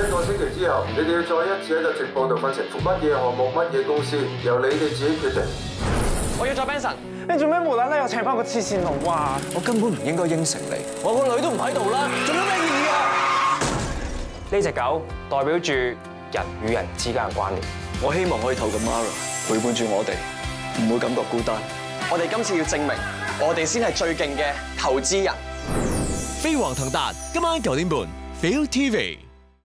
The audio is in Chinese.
一个星期之后，你哋要再一次喺度直播度分成做乜嘢项目、乜嘢公司，由你哋自己决定。我要再 Benson，你做咩无啦啦又请翻个黐线佬啊？我根本唔应该应承你，我个女都唔喺度啦，仲有咩意义啊？呢只狗代表住人与人之间嘅关联，我希望可以透过 Mara 陪伴住我哋，唔会感觉孤单。我哋今次要证明，我哋先系最劲嘅投资人。飞黄腾达，今晚九点半，Feel TV。